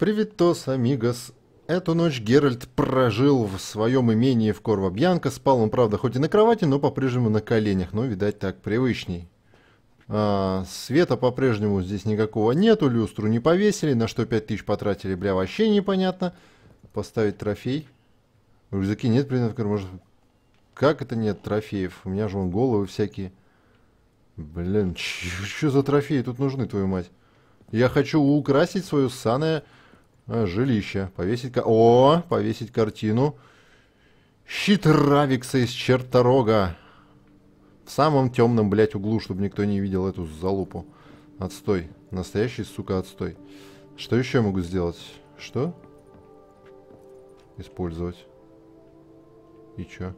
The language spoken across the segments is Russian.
Привитос, амигос. Эту ночь Геральт прожил в своем имении в Корва-Бьянка. Спал он, правда, хоть и на кровати, но по-прежнему на коленях. Но, видать, так привычней. А, света по-прежнему здесь никакого нету. Люстру не повесили. На что 5000 потратили, бля, вообще непонятно. Поставить трофей. В рюкзаке нет предметов, может... Как это нет трофеев? У меня же вон головы всякие. Блин, что за трофеи тут нужны, твою мать? Я хочу украсить свое ссаное жилище. Повесить... О, повесить картину. Щит Равикса из Черторога. В самом темном, блядь, углу, чтобы никто не видел эту залупу. Отстой. Настоящий, сука, отстой. Что еще я могу сделать? Что? Использовать. И чё?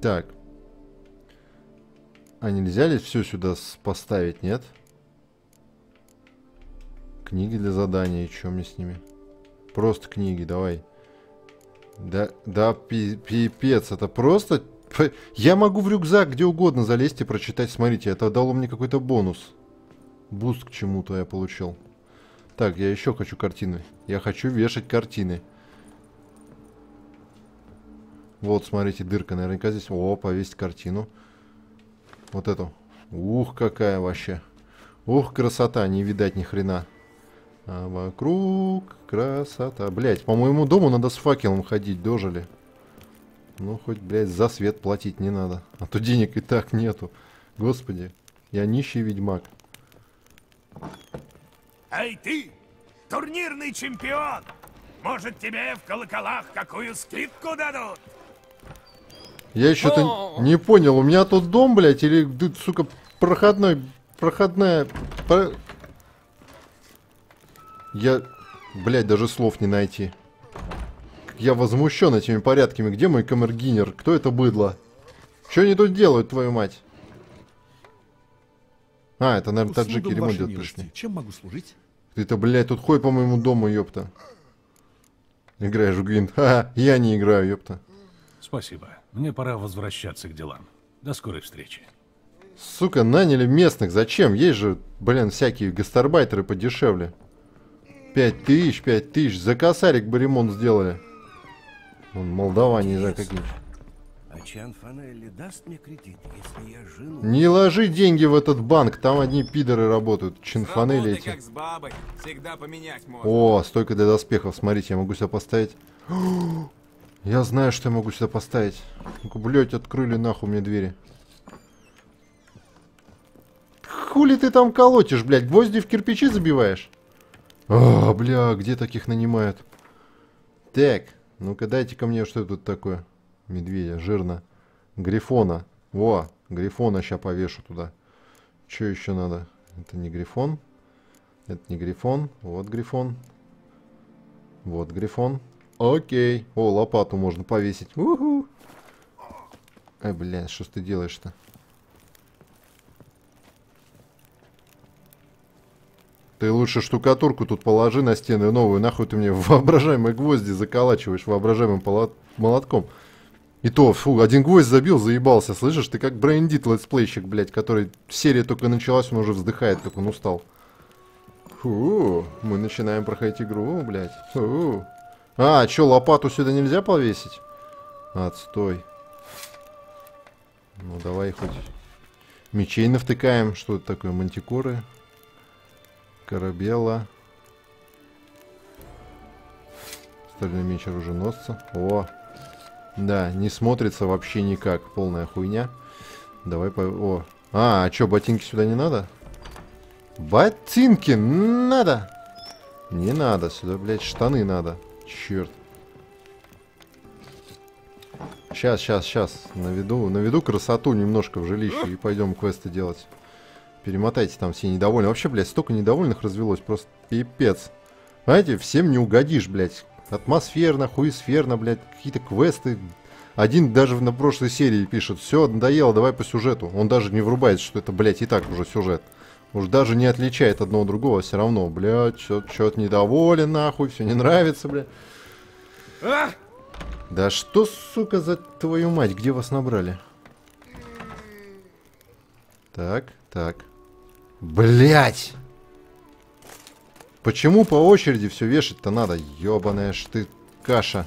Так. А нельзя ли все сюда поставить, нет? Книги для задания, и что мне с ними? Просто книги, давай. Да, да, пипец, это просто... Я могу в рюкзак где угодно залезть и прочитать. Смотрите, это дало мне какой-то бонус. Буст к чему-то я получил. Так, я еще хочу картины. Я хочу вешать картины. Вот, смотрите, дырка наверняка здесь. О, повесить картину. Вот эту. Ух, какая вообще. Ух, красота, не видать ни хрена. А вокруг красота. Блять, по моему дому надо с факелом ходить, дожили. Ну, хоть, блядь, за свет платить не надо. А то денег и так нету. Господи, я нищий ведьмак. Эй, ты! Турнирный чемпион! Может, тебе в колоколах какую скидку дадут? Я что-то не понял. У меня тут дом, блядь, или сука, проходной, проходная... Про... Я, блядь, даже слов не найти. Я возмущен этими порядками. Где мой камергинер? Кто это быдло? Что они тут делают, твою мать? А, это, наверное, таджики ремонт делать пришли. Чем могу служить? Ты-то, блядь, тут ходит по моему дому, ёпта. Играешь в Гвинт. Ха, я не играю, ёпта. Спасибо. Мне пора возвращаться к делам. До скорой встречи. Сука, наняли местных. Зачем? Есть же, блин, всякие гастарбайтеры подешевле. Пять тысяч, пять тысяч. За косарик бы ремонт сделали. Вон, молдаване, не знаю, какие. А Чан Фанелли даст мне кредит, если я жену... Не ложи деньги в этот банк, там одни пидоры работают. Чинфанели эти. как с бабой. Всегда поменять можно. О, стойка для доспехов. Смотрите, я могу сюда поставить... Я знаю, что я могу сюда поставить. Блядь, открыли нахуй мне двери. Хули ты там колотишь, блядь? Гвозди в кирпичи забиваешь? А, бля, где таких нанимают? Так, ну-ка дайте ко мне, что тут такое? Медведя, жирно. Грифона. Во, грифона сейчас повешу туда. Что еще надо? Это не грифон. Это не грифон. Вот грифон. Вот грифон. Окей. О, лопату можно повесить. Уху. Ай, блядь, что ты делаешь-то? Ты лучше штукатурку тут положи на стены новую. Нахуй ты мне воображаемые гвозди заколачиваешь воображаемым молотком. И то, фу, один гвоздь забил, заебался. Слышишь, ты как брендит летсплейщик, блядь, который серия только началась, он уже вздыхает, как он устал. Фу, мы начинаем проходить игру, блядь. Фу. А, что, лопату сюда нельзя повесить? Отстой. Ну, давай хоть мечей навтыкаем. Что это такое? Мантикоры. Корабела. Стальной меч оруженосца. О! Да, не смотрится вообще никак. Полная хуйня. Давай по... О! А, а что, ботинки сюда не надо? Ботинки надо! Не надо, сюда, блядь, штаны надо. Черт. Сейчас, сейчас, сейчас. Наведу, наведу красоту немножко в жилище и пойдем квесты делать. Перемотайте там все недовольные. Вообще, блядь, столько недовольных развелось. Просто пипец. Знаете, всем не угодишь, блядь. Атмосферно, хуесферно, блядь. Какие-то квесты. Один даже на прошлой серии пишет. Все, надоело, давай по сюжету. Он даже не врубается, что это, блядь, и так уже сюжет. Уж даже не отличает одного другого, все равно, блядь, что-то недоволен, нахуй, все не нравится, блядь. А! Да что, сука, за твою мать, где вас набрали? Так, так. Блять! Почему по очереди все вешать-то надо? Ёбаная ж ты каша.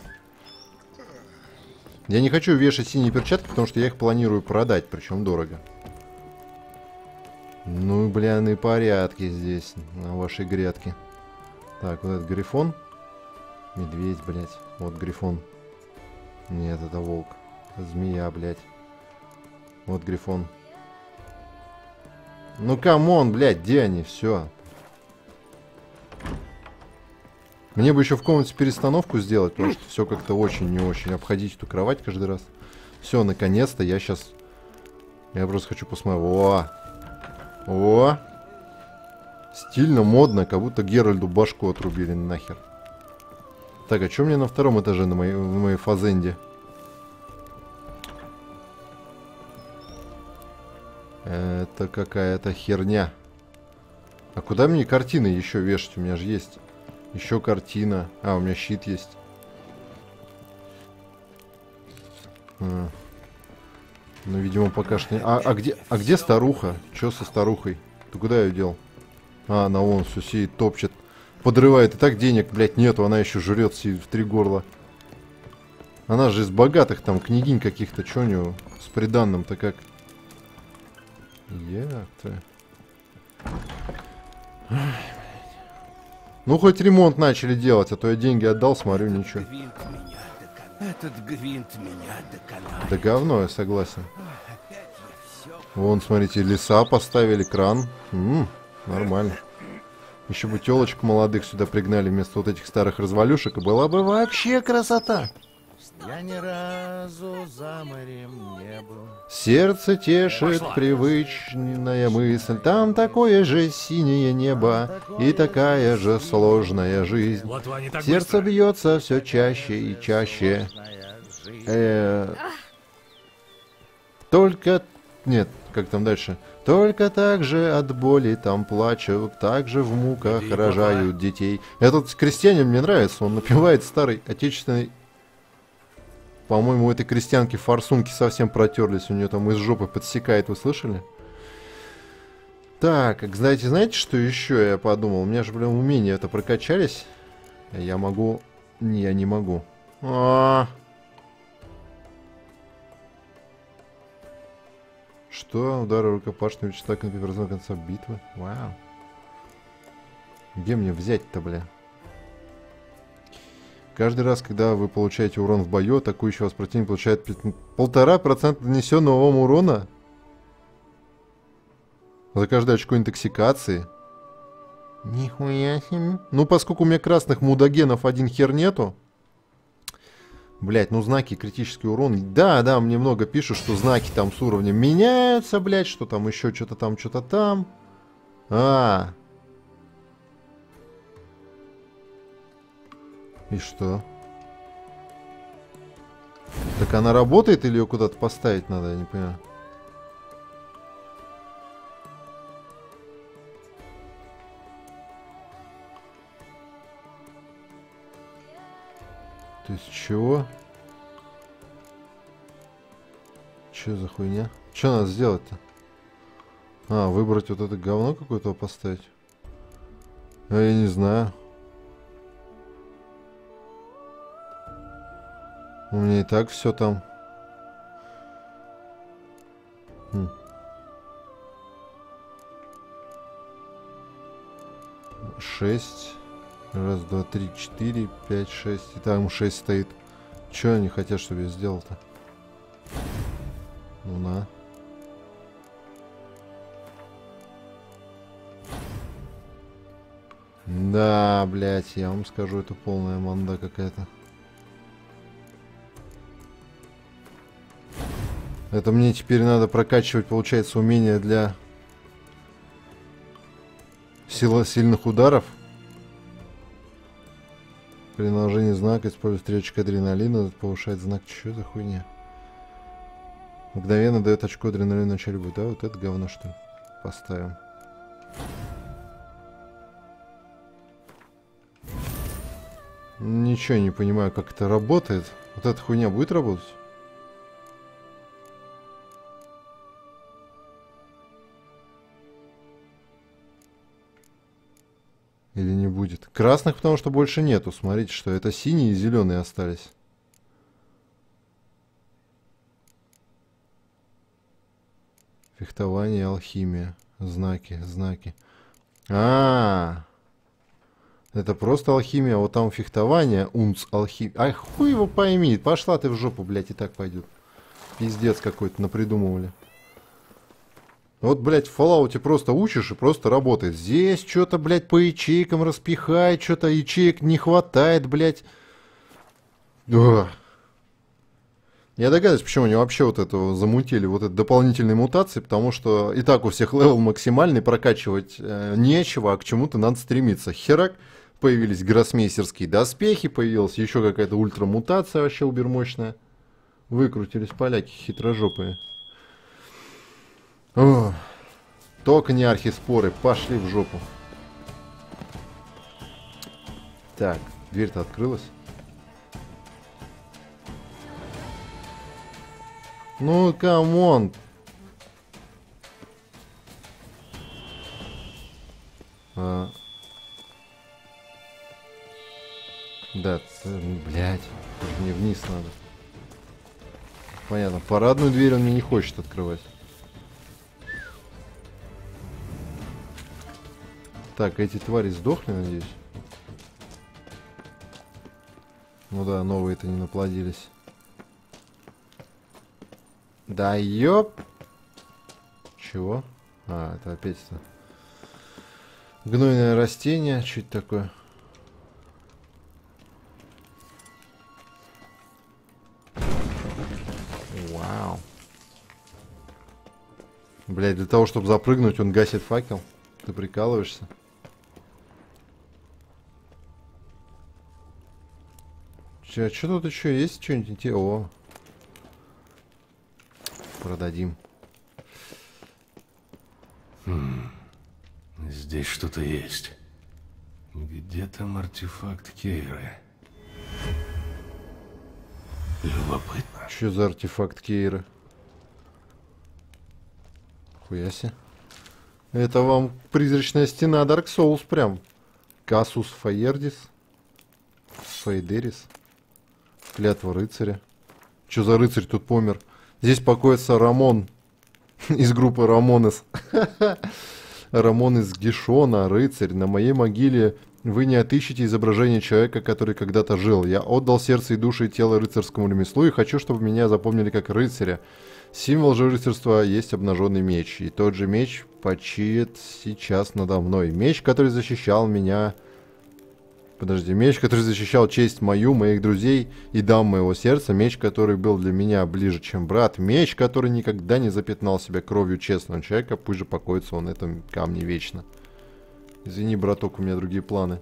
Я не хочу вешать синие перчатки, потому что я их планирую продать, причем дорого. Ну, блин, и порядки здесь, на вашей грядке. Так, вот этот грифон. Медведь, блядь. Вот грифон. Нет, это волк. Это змея, блядь. Вот грифон. Ну, come on, блядь, где они? Все. Мне бы еще в комнате перестановку сделать, потому что все как-то очень не очень. Обходить эту кровать каждый раз. Все, наконец-то я сейчас... Я просто хочу посмотреть. О! О! Стильно, модно, как будто Геральду башку отрубили нахер. Так, а что мне на втором этаже на моей, в моей фазенде? Это какая-то херня. А куда мне картины еще вешать? У меня же есть еще картина. А, у меня щит есть. А. Ну, видимо, пока что. А, а, где, а где старуха? Что со старухой? Ты куда ее дел? А, она вон все сидит, топчет. Подрывает. И так денег, блядь, нету. Она еще жрет в три горла. Она же из богатых там княгинь каких-то. Че у нее с приданным-то как? Я-то... Ну, хоть ремонт начали делать, а то я деньги отдал, смотрю, ничего. Этот гвинт меня доконает. Да говно, я согласен. Вон, смотрите, леса поставили, кран. М, нормально. Еще бы телочек молодых сюда пригнали вместо вот этих старых развалюшек, и была бы вообще красота. Я ни разу за морем не был. Сердце тешит привычная мысль, там такое же синее небо и такая же сложная жизнь. Сердце бьется все чаще и чаще. Э, Только... Нет, как там дальше? Только так же от боли там плачут, так же в муках рожают детей. Этот крестьянин мне нравится, он напевает старый отечественный... По-моему, у этой крестьянки форсунки совсем протерлись, у нее там из жопы подсекает, вы слышали? Так, знаете, знаете, что еще я подумал? У меня же, блин, умения это прокачались. Я могу... Не, я не могу. А. Что? Удары рукопашного так на конца битвы? Вау. Где мне взять-то, бля? Каждый раз, когда вы получаете урон в бою, атакующий вас противник получает полтора процента нанесенного вам урона. За каждое очко интоксикации. Нихуя себе. Ну, поскольку у меня красных мудагенов один хер нету. Блять, ну знаки критический урон. Да, да, мне много пишут, что знаки там с уровнем меняются, блять, что там еще что-то там, что-то там. А. И что? Так она работает или ее куда-то поставить надо, я не понимаю. То есть чего? Че за хуйня? Что надо сделать-то? А, выбрать вот это говно какое-то поставить? А я не знаю. У меня и так все там. Хм. Шесть. Раз, два, три, четыре, пять, шесть. И там шесть стоит. Че они хотят, чтобы я сделал-то? Ну на. Да, блядь, я вам скажу, это полная манда какая-то. Это мне теперь надо прокачивать, получается, умения для сила сильных ударов. При наложении знака использует стрелочка адреналина, повышает знак. Что за хуйня? Мгновенно дает очко адреналина в начале боя. Да, вот это говно что ли? Поставим. Ничего не понимаю, как это работает. Вот эта хуйня будет работать? Будет? Красных, потому что больше нету. Смотрите, что это синие и зеленые остались. Фехтование, алхимия. Знаки, знаки. А, это просто алхимия. Вот там фехтование, унц алхимия. Ай, хуй его пойми. Пошла ты в жопу, блядь, и так пойдет. Пиздец какой-то напридумывали. Вот, блядь, в Fallout просто учишь и просто работает. Здесь что-то, блядь, по ячейкам распихай, что-то ячеек не хватает, блядь. Ух. Я догадываюсь, почему они вообще вот это замутили, вот это дополнительные мутации, потому что и так у всех level максимальный, прокачивать э, нечего, а к чему-то надо стремиться. Херак, появились гроссмейстерские доспехи, появилась еще какая-то ультрамутация вообще убермощная. Выкрутились поляки хитрожопые. Только не архиспоры, пошли в жопу. Так, дверь-то открылась. Ну, come on. А. Да, блядь, мне вниз надо. Понятно, парадную дверь он мне не хочет открывать. Так, эти твари сдохли, надеюсь? Ну да, новые-то не наплодились. Да ёп! Чего? А, это опять это. Гнойное растение. Это такое? Вау. Блять, для того, чтобы запрыгнуть, он гасит факел. Ты прикалываешься? Че, что тут еще есть? Что-нибудь? О, продадим. Хм. Здесь что-то есть. Где там артефакт Кейры? Любопытно. Что за артефакт Кейры? Хуяси. Это вам призрачная стена Dark Souls прям. Касус Фаердис. Фейдерис. Клятва рыцаря. Что за рыцарь тут помер? Здесь покоится Рамон из группы Рамонес. Рамон из Гишона, рыцарь. На моей могиле вы не отыщете изображение человека, который когда-то жил. Я отдал сердце и душу и тело рыцарскому ремеслу и хочу, чтобы меня запомнили как рыцаря. Символ же рыцарства есть обнаженный меч. И тот же меч почиет сейчас надо мной. Меч, который защищал меня Подожди, меч, который защищал честь мою, моих друзей и дам моего сердца, меч, который был для меня ближе, чем брат, меч, который никогда не запятнал себя кровью честного человека, пусть же покоится он на этом камне вечно. Извини, браток, у меня другие планы.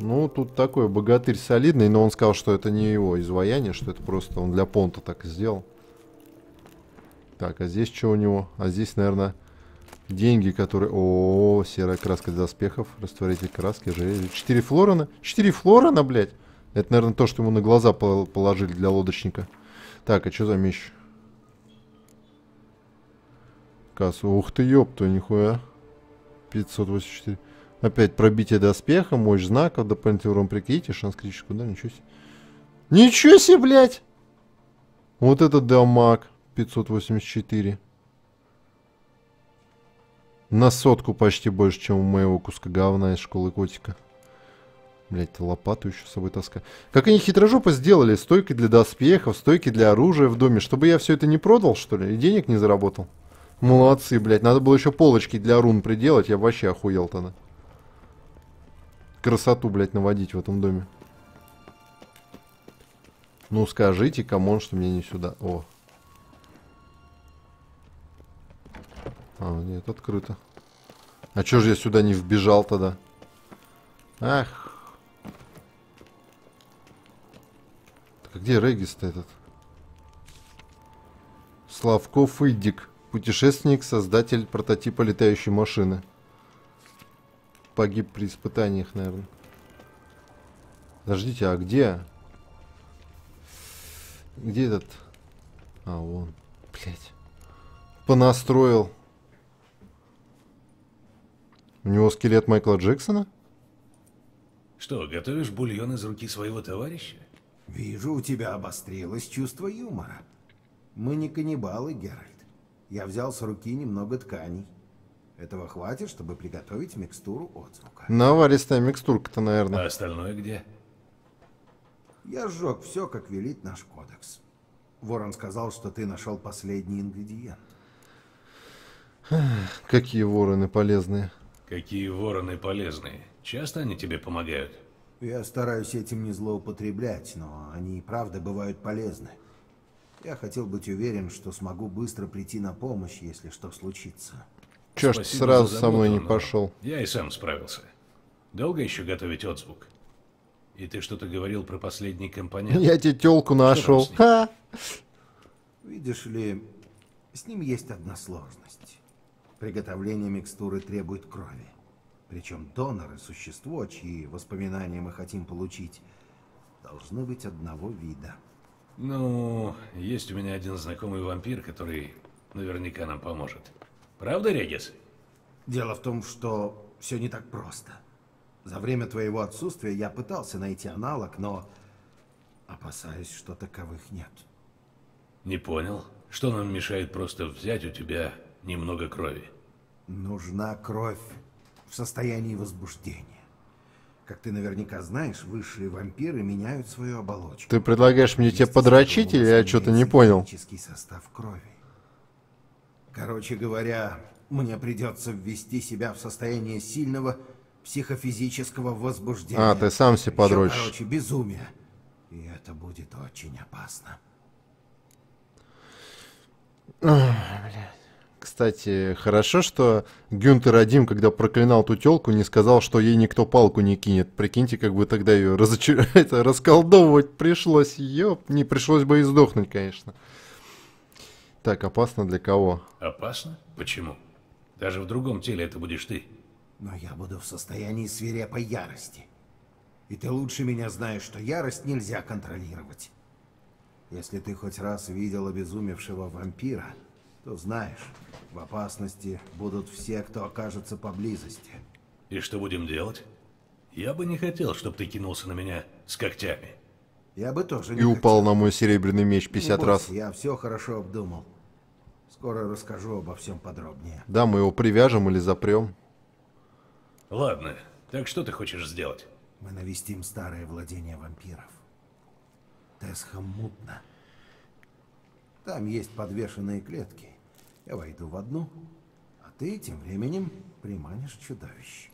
Ну, тут такой богатырь солидный, но он сказал, что это не его изваяние, что это просто он для понта так сделал. Так, а здесь что у него? А здесь, наверное, Деньги, которые... О, серая краска для доспехов. Растворитель краски. Железо. Четыре флорона. Четыре флорона, блядь. Это, наверное, то, что ему на глаза положили для лодочника. Так, а что за меч? Кассу. Ух ты, ёпта, нихуя. 584. Опять пробитие доспеха, мощь знаков, дополнительный урон прикрытия, шанс критического да, ничего себе. Ничего себе, блядь! Вот это дамаг. 584. На сотку почти больше, чем у моего куска говна из школы котика. Блять, лопату еще с собой таскаю. Как они хитрожопо сделали стойки для доспехов, стойки для оружия в доме, чтобы я все это не продал, что ли, и денег не заработал. Молодцы, блядь. Надо было еще полочки для рун приделать, я вообще охуел тогда. Красоту, блядь, наводить в этом доме. Ну скажите, come on, что мне не сюда. О, А, нет, открыто. А чё же я сюда не вбежал тогда? Ах. Так, а где Регис-то этот? Славков Идик. Путешественник, создатель прототипа летающей машины. Погиб при испытаниях, наверное. Подождите, а где? Где этот? А, вон. Блять. Понастроил. У него скелет Майкла Джексона? Что, готовишь бульон из руки своего товарища? Вижу, у тебя обострилось чувство юмора. Мы не каннибалы, Геральт. Я взял с руки немного тканей. Этого хватит, чтобы приготовить микстуру отзвука. Наваристая микстурка-то, А наверное. остальное где? Я сжег все, как велит наш кодекс. Ворон сказал, что ты нашел последний ингредиент. Какие вороны полезные. Какие вороны полезные. Часто они тебе помогают? Я стараюсь этим не злоупотреблять, но они и правда бывают полезны. Я хотел быть уверен, что смогу быстро прийти на помощь, если что случится. Чё ж ты сразу со мной не пошел? Я и сам справился. Долго еще готовить отзвук? И ты что-то говорил про последний компонент? Я тебе телку нашел. Ха! Видишь ли, с ним есть одна сложность. Приготовление микстуры требует крови. Причем доноры, существо, чьи воспоминания мы хотим получить, должны быть одного вида. Ну, есть у меня один знакомый вампир, который наверняка нам поможет. Правда, Регис? Дело в том, что все не так просто. За время твоего отсутствия я пытался найти аналог, но опасаюсь, что таковых нет. Не понял. Что нам мешает просто взять у тебя немного крови? Нужна кровь в состоянии возбуждения. Как ты наверняка знаешь, высшие вампиры меняют свою оболочку. Ты предлагаешь мне с подрочить или я что-то не понял? состав крови. Короче говоря, мне придется ввести себя в состояние сильного психофизического возбуждения. А, ты сам себе подрочишь. короче, безумие. И это будет очень опасно. Кстати, хорошо, что Гюнтер Адим, когда проклинал ту телку, не сказал, что ей никто палку не кинет. Прикиньте, как бы тогда ее разочар... это, расколдовывать пришлось. Ёп, не пришлось бы и сдохнуть, конечно. Так, опасно для кого? Опасно? Почему? Даже в другом теле это будешь ты. Но я буду в состоянии свирепой ярости. И ты лучше меня знаешь, что ярость нельзя контролировать. Если ты хоть раз видел обезумевшего вампира, то знаешь, в опасности будут все, кто окажется поблизости. И что будем делать? Я бы не хотел, чтобы ты кинулся на меня с когтями. Я бы тоже не И упал хотел. на мой серебряный меч Не 50 бойся, раз. Я все хорошо обдумал. Скоро расскажу обо всем подробнее. Да, мы его привяжем или запрем. Ладно, так что ты хочешь сделать? Мы навестим старое владение вампиров. Тесхам мутно. Там есть подвешенные клетки. Я войду в одну, а ты тем временем приманишь чудовищ.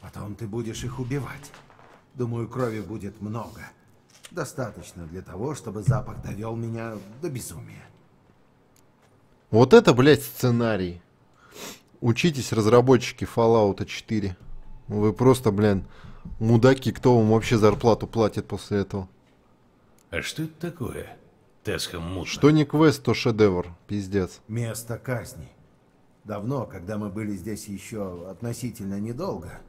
Потом ты будешь их убивать. Думаю, крови будет много. Достаточно для того, чтобы запах довел меня до безумия. Вот это, блядь, сценарий. Учитесь, разработчики Fallout 4. Вы просто, блин, мудаки. Кто вам вообще зарплату платит после этого? А что это такое? Тесхам мутно. Что не квест, то шедевр. Пиздец. Место казни. Давно, когда мы были здесь еще относительно недолго,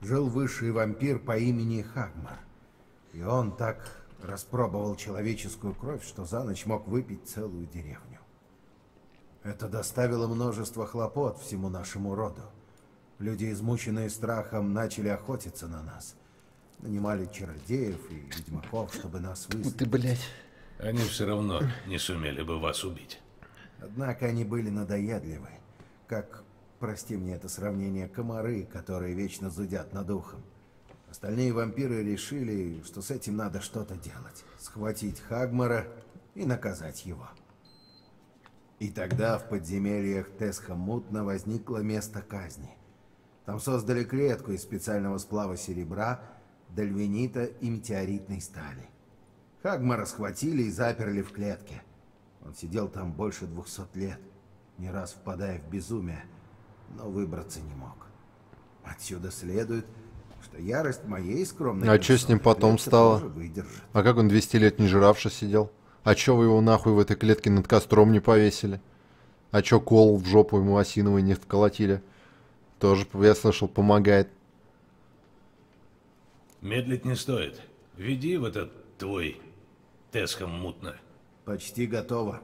жил высший вампир по имени Хагмар. И он так распробовал человеческую кровь, что за ночь мог выпить целую деревню. Это доставило множество хлопот всему нашему роду. Люди, измученные страхом, начали охотиться на нас. Нанимали чародеев и ведьмаков, чтобы нас выследить. блядь. Они все равно не сумели бы вас убить. Однако они были надоедливы, как, прости мне это сравнение, комары, которые вечно зудят над ухом. Остальные вампиры решили, что с этим надо что-то делать. Схватить Хагмара и наказать его. И тогда в подземельях Тесхамутна возникло место казни. Там создали клетку из специального сплава серебра, дальвенита и метеоритной стали. Хагмара схватили и заперли в клетке. Он сидел там больше двухсот лет, не раз впадая в безумие, но выбраться не мог. Отсюда следует, что ярость моей скромной... А чё с ним потом стало? А как он 200 лет не жиравший сидел? А чё вы его нахуй в этой клетке над костром не повесили? А чё кол в жопу ему осиновый не вколотили? Тоже, я слышал, помогает. Медлить не стоит. Веди в этот твой Тесхам мутно. Почти готово.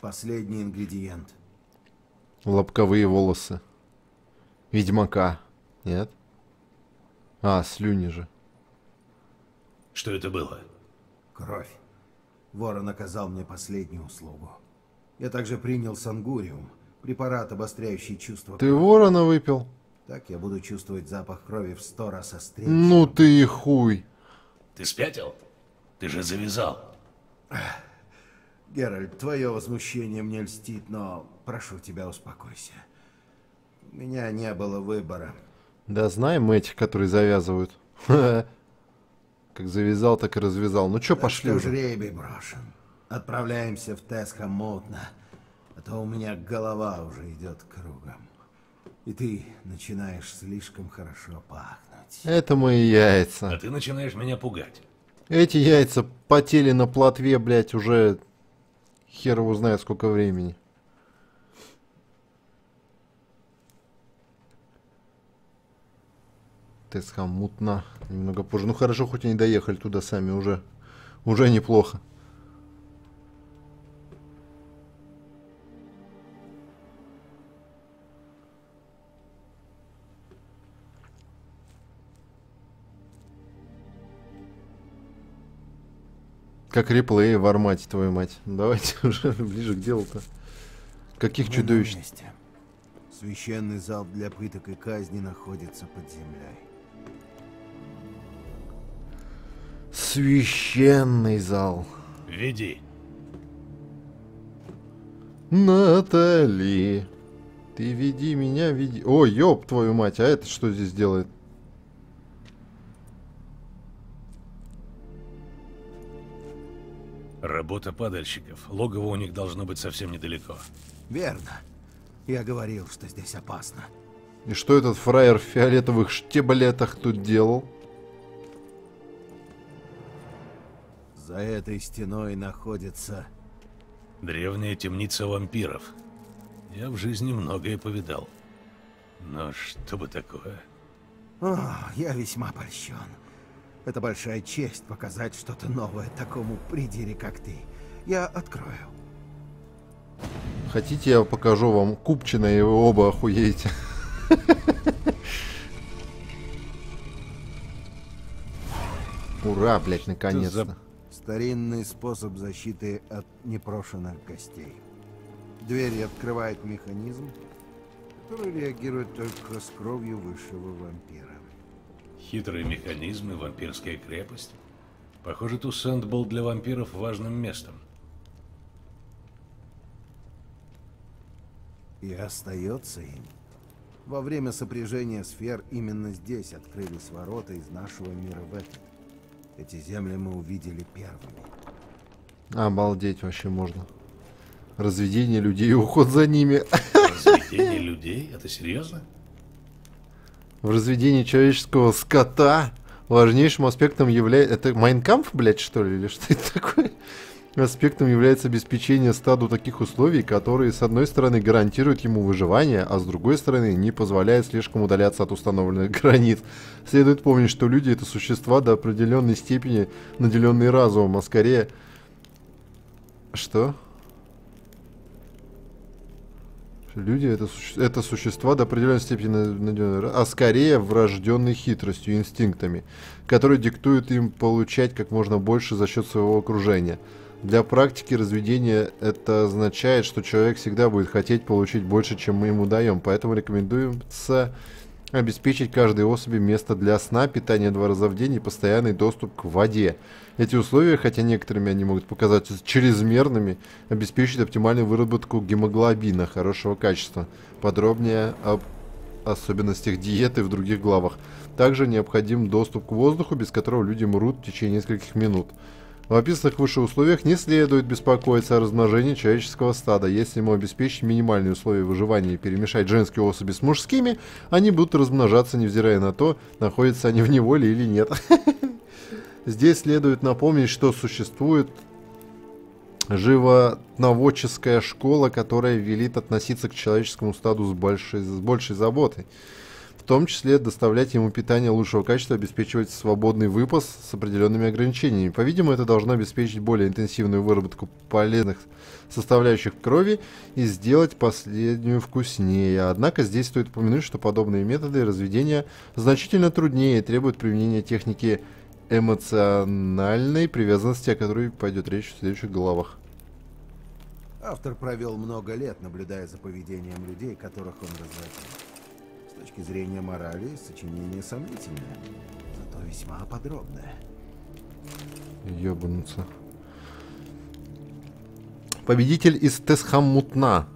Последний ингредиент. Лобковые волосы. Ведьмака. Нет? А, слюни же. Что это было? Кровь. Ворон оказал мне последнюю услугу. Я также принял сангуриум, препарат, обостряющий чувство. Ты ворона выпил? Так я буду чувствовать запах крови в сто раз острее. Ну ты и хуй. Ты спятил? Ты же завязал. Геральт, твое возмущение мне льстит, но прошу тебя, успокойся. У меня не было выбора. Да знаем мы этих, которые завязывают. Как завязал, так и развязал. Ну чё, пошли что уже. жребий брошен. Отправляемся в Тесхамутна, а то у меня голова уже идет кругом. И ты начинаешь слишком хорошо пахнуть. Это мои яйца. А ты начинаешь меня пугать. Эти яйца потели на плотве, блядь, уже хер его знает сколько времени. Тесхам мутно. Немного позже. Ну хорошо, хоть они доехали туда сами уже. Уже неплохо. Как реплеи в армате, твою мать. Давайте уже ближе к делу-то. Каких Мы чудовищ? Священный зал для пыток и казни находится под землей. Священный зал. Веди. Натали. Ты веди меня, веди. О, ёб твою мать, а это что здесь делает? Работа падальщиков. Логово у них должно быть совсем недалеко. Верно. Я говорил, что здесь опасно. И что этот фраер в фиолетовых штиблетах тут делал? За этой стеной находится... Древняя темница вампиров. Я в жизни многое повидал. Но что бы такое? О, я весьма польщен. Это большая честь показать что-то новое такому придире, как ты. Я открою. Хотите, я покажу вам Купчина, и вы оба охуеете. Ура, блядь, наконец-то. Старинный способ защиты от непрошенных гостей. Двери открывает механизм, который реагирует только с кровью высшего вампира. Хитрые механизмы, вампирская крепость. Похоже, Туссент был для вампиров важным местом. И остается им. Во время сопряжения сфер именно здесь открылись ворота из нашего мира в этот. Эти земли мы увидели первыми. Обалдеть вообще можно. Разведение людей и уход за ними. Разведение людей? Это серьезно? В разведении человеческого скота важнейшим аспектом является... Это Майнкамп, блядь, что ли? Или что это такое? Аспектом является обеспечение стаду таких условий, которые, с одной стороны, гарантируют ему выживание, а с другой стороны, не позволяют слишком удаляться от установленных границ. Следует помнить, что люди — это существа до определенной степени наделенные разумом, а скорее... Что? Люди это, суще- это существа до определенной степени а скорее врожденной хитростью инстинктами, которые диктуют им получать как можно больше за счет своего окружения. Для практики разведения это означает, что человек всегда будет хотеть получить больше, чем мы ему даем, поэтому рекомендуется обеспечить каждой особи место для сна, питание два раза в день и постоянный доступ к воде. Эти условия, хотя некоторыми они могут показаться чрезмерными, обеспечивают оптимальную выработку гемоглобина хорошего качества. Подробнее об особенностях диеты в других главах. Также необходим доступ к воздуху, без которого люди мрут в течение нескольких минут. В описанных выше условиях не следует беспокоиться о размножении человеческого стада. Если ему обеспечить минимальные условия выживания и перемешать женские особи с мужскими, они будут размножаться, невзирая на то, находятся они в неволе или нет. Здесь следует напомнить, что существует животноводческая школа, которая велит относиться к человеческому стаду с большей, с большей заботой. Том числе доставлять ему питание лучшего качества, обеспечивать свободный выпас с определенными ограничениями. По-видимому, это должно обеспечить более интенсивную выработку полезных составляющих крови и сделать последнюю вкуснее. Однако здесь стоит упомянуть, что подобные методы разведения значительно труднее и требуют применения техники эмоциональной привязанности, о которой пойдет речь в следующих главах. Автор провел много лет, наблюдая за поведением людей, которых он разводил. Точки зрения морали, сочинение сомнительное, зато весьма подробное. Ёбануться. Победитель из Тесхаммутна.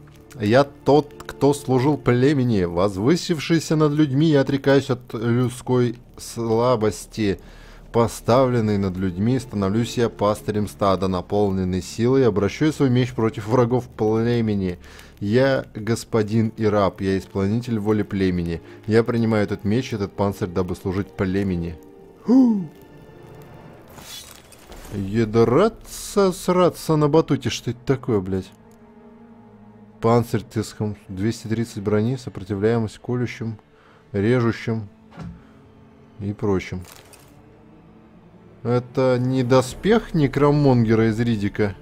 Я тот, кто служил племени, возвысившийся над людьми, я отрекаюсь от людской слабости. Поставленный над людьми, становлюсь я пастырем стада, наполненный силой, обращаю свой меч против врагов племени. Я господин и раб, я исполнитель воли племени. Я принимаю этот меч, этот панцирь, дабы служить племени. Едраться, сраться на батуте, что это такое, блядь? Панцирь Тесхам, 230 брони, сопротивляемость колющим, режущим и прочим. Это не доспех Некромонгера из Ридика?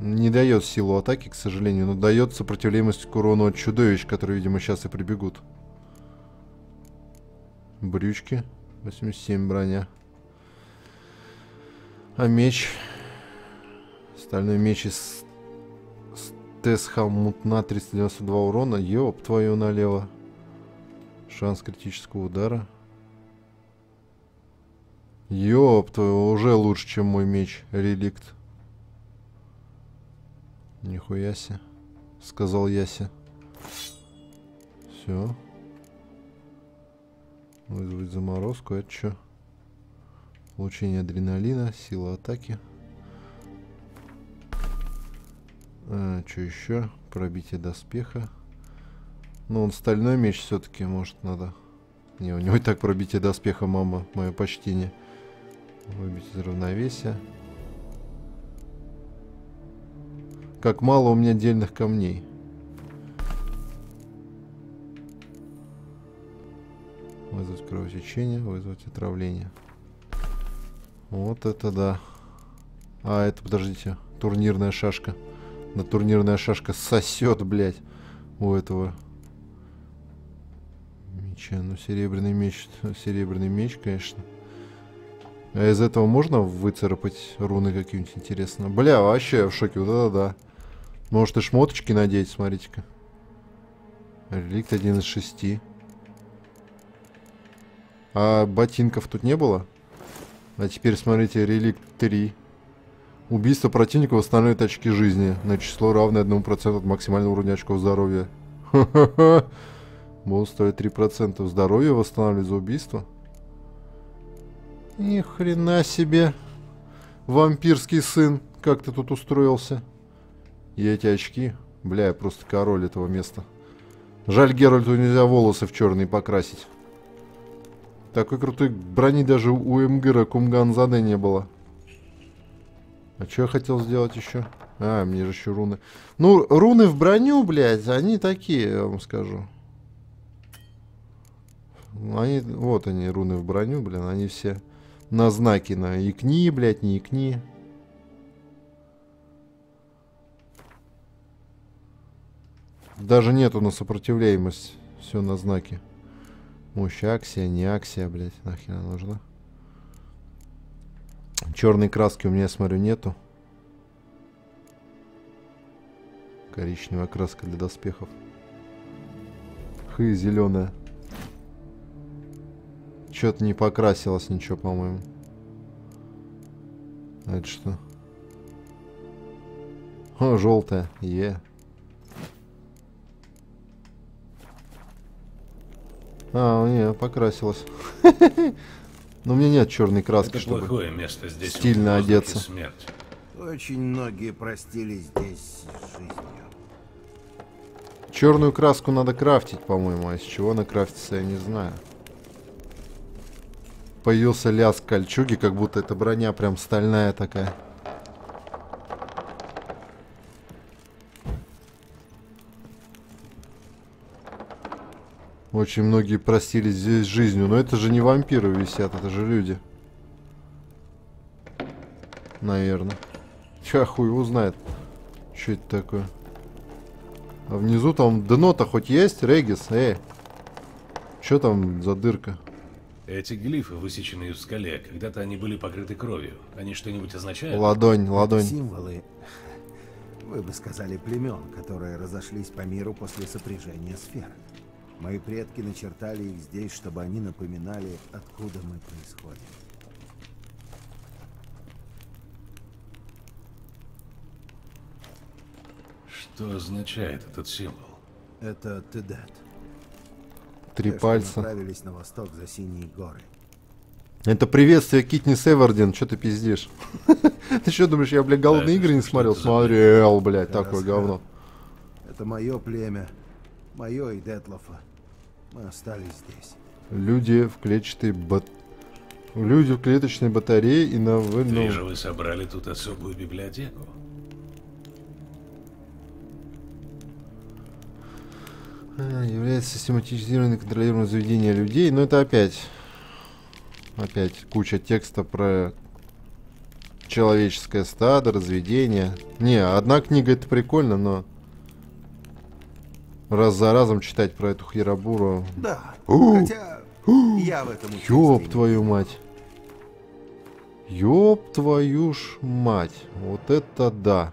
Не дает силу атаки, к сожалению, но дает сопротивляемость к урону от чудовищ, которые, видимо, сейчас и прибегут. Брючки. 87 броня. А меч? Стальной меч из Тесхамутна 392 урона. Ёб твою налево. Шанс критического удара. Ёб твою, уже лучше, чем мой меч. Реликт. Нихуя себе. Сказал Яся. Все. Вызвать заморозку. Это что? Получение адреналина, сила атаки. А, что еще? Пробитие доспеха. Ну, он стальной меч все-таки, может, надо. Не, у него и так пробитие доспеха, мама. Мое почтение. Выбить из равновесия. Как мало у меня отдельных камней. Вызвать кровотечение, вызвать отравление. Вот это да. А, это, подождите, турнирная шашка. На турнирная шашка сосет, блядь, у этого меча. Ну, серебряный меч, серебряный меч, конечно. А из этого можно выцарапать руны какие-нибудь интересные? Бля, вообще я в шоке, вот это да. Может и шмоточки надеть, смотрите-ка. Реликт один из шести. А ботинков тут не было? А теперь смотрите, реликт 3. Убийство противника восстанавливает очки жизни на число равное 1% от максимального уровня очков здоровья. Ха-ха-ха. Бонус стоит 3% здоровья восстанавливает за убийство. Ни хрена себе. Вампирский сын. Как ты тут устроился? И эти очки. Бля, я просто король этого места. Жаль, Геральту нельзя волосы в черный покрасить. Такой крутой брони даже у МГРа Кумганзады не было. А что я хотел сделать еще? А, мне же еще руны. Ну, руны в броню, блядь, они такие, я вам скажу. Они, вот они, руны в броню, блин, они все на знаки, на икни, блядь, не икни. Даже нету на сопротивляемость. Все на знаки. Мощь аксия, не аксия, блядь, нахер она нужна. Черной краски у меня, смотрю, нету. Коричневая краска для доспехов. Хы, зеленая. Что-то не покрасилось ничего, по-моему. А это что? О, желтая. Е. Yeah. А, не, покрасилась. Но у меня нет черной краски, Это чтобы плохое место здесь. стильно одеться. Смерть. Очень многие простились здесь с жизнью. Черную краску надо крафтить, по-моему. А из чего она крафтится, я не знаю. Появился лязг кольчуги, как будто эта броня прям стальная такая. Очень многие простились здесь жизнью, но это же не вампиры висят, это же люди. Наверное. Ча хуй его знает. Что это такое? А внизу там дно-то хоть есть, Регис? Эй. Что там за дырка? Эти глифы, высеченные в скале, когда-то они были покрыты кровью. Они что-нибудь означают? Ладонь, ладонь. Символы, вы бы сказали, племен, которые разошлись по миру после сопряжения сфер. Мои предки начертали их здесь, чтобы они напоминали, откуда мы происходим. Что означает этот символ? Это Тедет. Три Те, пальца. направились на восток за синие горы. Это приветствие Китни Севердин. Что ты пиздишь? Ты что думаешь, я, блядь, голодные игры не смотрел? Смотрел, блядь, такое говно. Это мое племя, мое и Детлофа. Мы остались здесь. Люди в клетчатой бат... Люди в клеточной батарее и на... вы- ну, Вижу, вы собрали тут особую библиотеку. А, Является систематизированным контролируемым заведение людей. Но это опять... Опять куча текста про человеческое стадо, разведение. Не, одна книга это прикольно, но... Раз за разом читать про эту херобуру... Да, У! хотя я в этом Ёб твою мать. Ёб твою ж мать. Вот это да.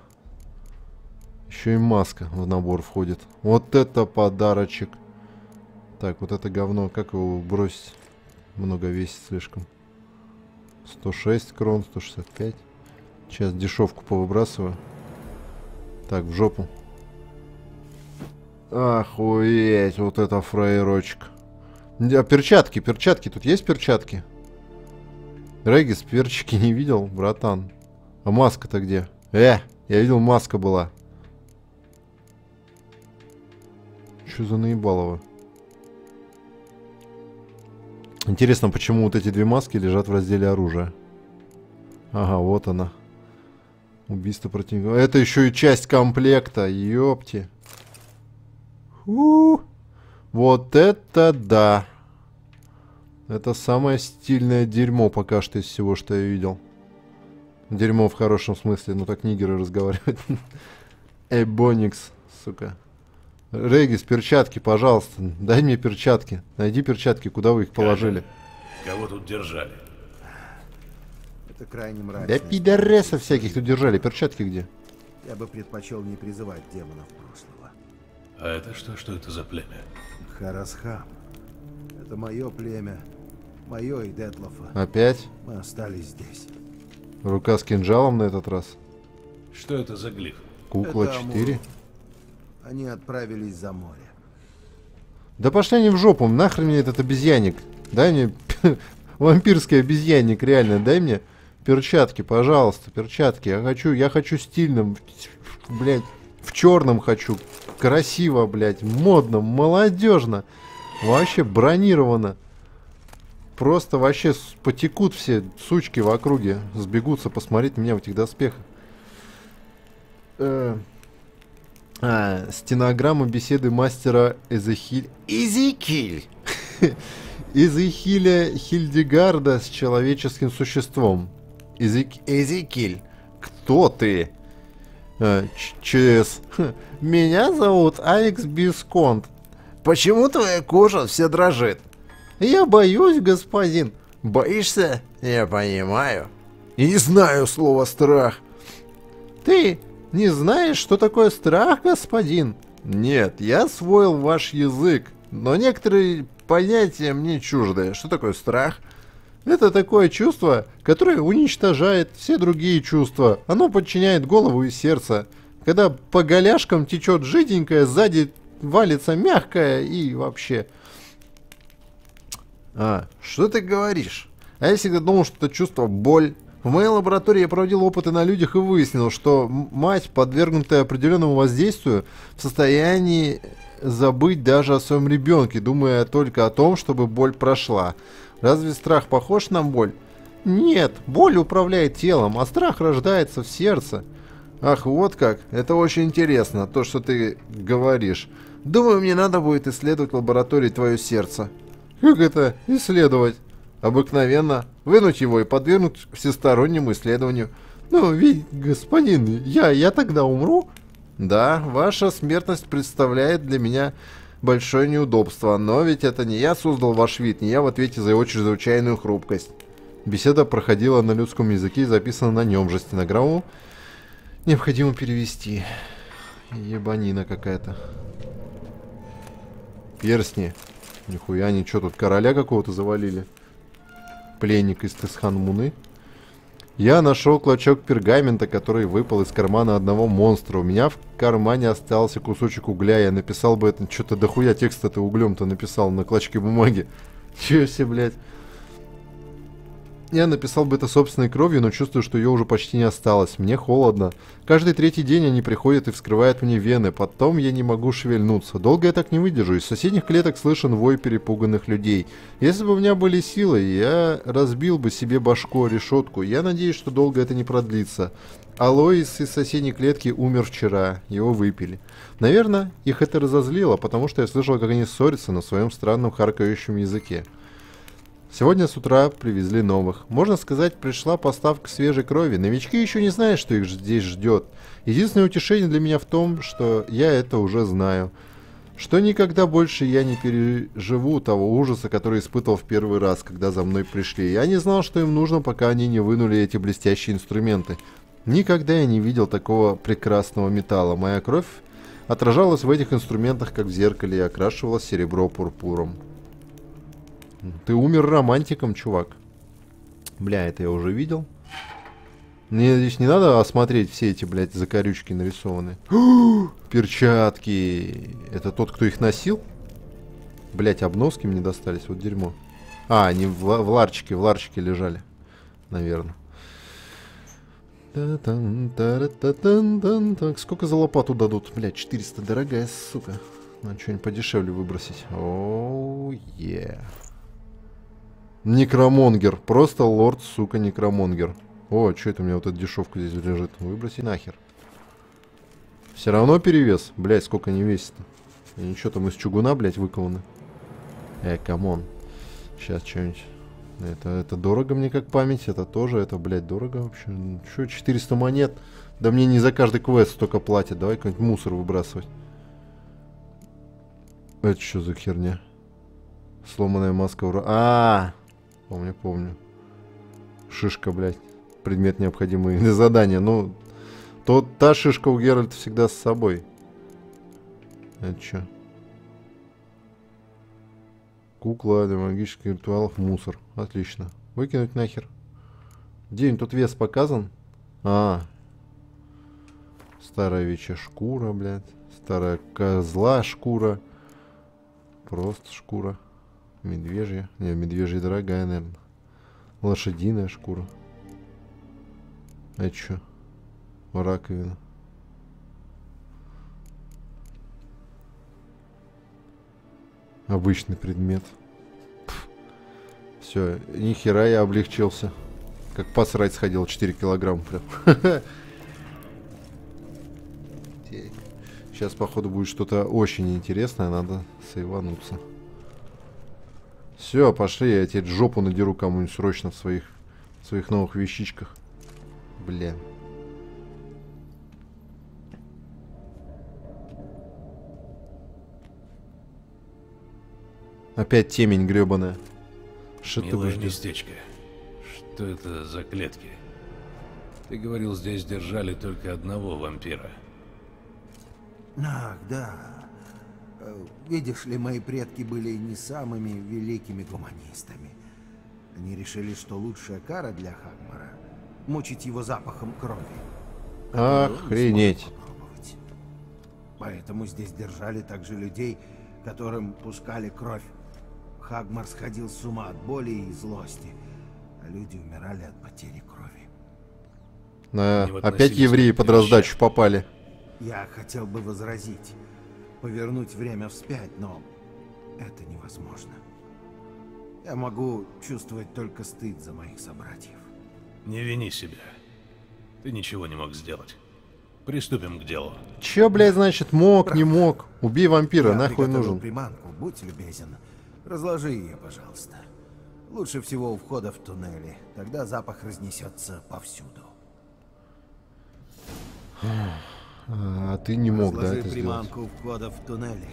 Еще и маска в набор входит. Вот это подарочек. Так, вот это говно, как его бросить? Много весит слишком. 106 крон, 165. Сейчас дешевку повыбрасываю. Так, в жопу. Охуеть, вот это фраерочек. А перчатки, перчатки, тут есть перчатки? Регис, перчики не видел, братан. А маска-то где? Э, я видел, маска была. Что за наебалово? Интересно, почему вот эти две маски лежат в разделе оружия? Ага, вот она. Убийство противника. Это еще и часть комплекта, ёпти. Фу. Вот это да. Это самое стильное дерьмо пока что из всего, что я видел. Дерьмо в хорошем смысле, ну так нигеры разговаривают. Эбоникс, сука. Регис, перчатки, пожалуйста. Дай мне перчатки. Найди перчатки, куда вы их положили. Кого тут держали? Это крайне Да мрачно. пидоресов всяких тут держали. Перчатки где? Я бы предпочел не призывать демонов прошлого. А это что? Что это за племя? Харасхам. Это мое племя, мое и Детлофа. Опять? Мы остались здесь. Рука с кинжалом на этот раз. Что это за глиф? Кукла Это 4. Амуру. Они отправились за море. Да пошли они в жопу, нахрен мне этот обезьянник. Дай мне вампирский обезьянник, реально, дай мне перчатки, пожалуйста, перчатки. Я хочу, я хочу стильным, блядь, в черном хочу, красиво, блядь, модно, молодежно, вообще бронировано. Просто вообще потекут все сучки в округе, сбегутся посмотреть меня в этих доспехах. Э, а, стенограмма беседы мастера Эзехиль... Эзекиль! Эзехиля Хильдегарда с человеческим существом. Эзек... Эзекиль, кто ты? Ч- ЧС. «Хм, Меня зовут Алекс Бисконт. Почему твоя кожа вся дрожит? Я боюсь, господин. Боишься? Я понимаю. И не знаю слова страх. Ты не знаешь, что такое страх, господин? Нет, я освоил ваш язык, но некоторые понятия мне чужды. Что такое страх? Это такое чувство, которое уничтожает все другие чувства. Оно подчиняет голову и сердце. Когда по голяшкам течет жиденькое, сзади валится мягкое и вообще... А, что ты говоришь? А я всегда думал, что это чувство боль. В моей лаборатории я проводил опыты на людях и выяснил, что мать, подвергнутая определенному воздействию, в состоянии забыть даже о своем ребенке, думая только о том, чтобы боль прошла. Разве страх похож на боль? Нет, боль управляет телом, а страх рождается в сердце. Ах, вот как. Это очень интересно, то, что ты говоришь. Думаю, мне надо будет исследовать в лаборатории твое сердце. Как это исследовать? Обыкновенно вынуть его и подвергнуть всестороннему исследованию. Ну, ведь, господин, я, я тогда умру? Да, ваша смертность представляет для меня большое неудобство, но ведь это не я создал ваш вид, не я в ответе за его чрезвычайную хрупкость. Беседа проходила на людском языке и записана на нем же стенограмму. Необходимо перевести. Ебанина какая-то. Перстни. Нихуя, они что, тут короля какого-то завалили? Пленник из Тесхан Муны. Я нашел клочок пергамента, который выпал из кармана одного монстра. У меня в кармане остался кусочек угля. Я написал бы это... Что-то дохуя текста ты углем-то написал на клочке бумаги. Чё себе, блядь. Я написал бы это собственной кровью, но чувствую, что ее уже почти не осталось. Мне холодно. Каждый третий день они приходят и вскрывают мне вены. Потом я не могу шевельнуться. Долго я так не выдержу. Из соседних клеток слышен вой перепуганных людей. Если бы у меня были силы, я разбил бы себе башку решетку. Я надеюсь, что долго это не продлится. Алоис из соседней клетки умер вчера. Его выпили. Наверное, их это разозлило, потому что я слышал, как они ссорятся на своем странном харкающем языке. Сегодня с утра привезли новых. Можно сказать, пришла поставка свежей крови. Новички еще не знают, что их здесь ждет. Единственное утешение для меня в том, что я это уже знаю. Что никогда больше я не переживу того ужаса, который испытывал в первый раз, когда за мной пришли. Я не знал, что им нужно, пока они не вынули эти блестящие инструменты. Никогда я не видел такого прекрасного металла. Моя кровь отражалась в этих инструментах, как в зеркале, и окрашивала серебро пурпуром. Ты умер романтиком, чувак. Бля, это я уже видел. Мне здесь не надо осмотреть все эти, блядь, закорючки нарисованы. Перчатки. Это тот, кто их носил? Блять, обноски мне достались, вот дерьмо. А, они в, в ларчике, в ларчике лежали. Наверное. Так, сколько за лопату дадут? Блять, 400, дорогая, сука. Надо что-нибудь подешевле выбросить. Оу, oh, yeah. Некромонгер. Просто лорд, сука, некромонгер. О, что это у меня вот эта дешевка здесь лежит? Выброси нахер. Все равно перевес. Блять, сколько не весит-то. И ничего там из чугуна, блять, выкованы. Эй, come on. Сейчас что-нибудь. Это, это дорого мне как память. Это тоже, это, блядь, дорого вообще. Что, 400 монет? Да мне не за каждый квест столько платят. Давай какой-нибудь мусор выбрасывать. Это что за херня? Сломанная маска ура... А, -а, -а! Помню, помню. Шишка, блядь. Предмет необходимый для задания. Ну, то та шишка у Геральта всегда с собой. Это что? Кукла для магических ритуалов мусор. Отлично. Выкинуть нахер. День тут вес показан? А. Старая вечья шкура, блядь. Старая козла шкура. Просто шкура. Медвежья. Не, медвежья дорогая, наверное. Лошадиная шкура. Это что? Раковина. Обычный предмет. Все, ни хера я облегчился. Как посрать сходил 4 килограмма прям. Сейчас, походу, будет что-то очень интересное. Надо сейвануться. Все, пошли, я тебе жопу надеру кому-нибудь срочно в своих, в своих новых вещичках. Бля. Опять темень гребаная. Что ты местечко. Что это за клетки? Ты говорил, здесь держали только одного вампира. Ах, да. Э, видишь ли, мои предки были не самыми великими гуманистами. Они решили, что лучшая кара для Хагмара — мучить его запахом крови. Охренеть. Поэтому здесь держали также людей, которым пускали кровь. Хагмар сходил с ума от боли и злости, а люди умирали от потери крови. На... Опять евреи под раздачу попали. Я хотел бы возразить повернуть время вспять, но это невозможно. Я могу чувствовать только стыд за моих собратьев. Не вини себя. Ты ничего не мог сделать. Приступим к делу. Че, блядь, значит, мог, Правда. не мог? Убей вампира, Я нахуй нужен. приманку, будь любезен. Разложи ее, пожалуйста. Лучше всего у входа в туннели. Тогда запах разнесется повсюду. А ты не мог, Разложи да, это приманку сделать? входа в туннели,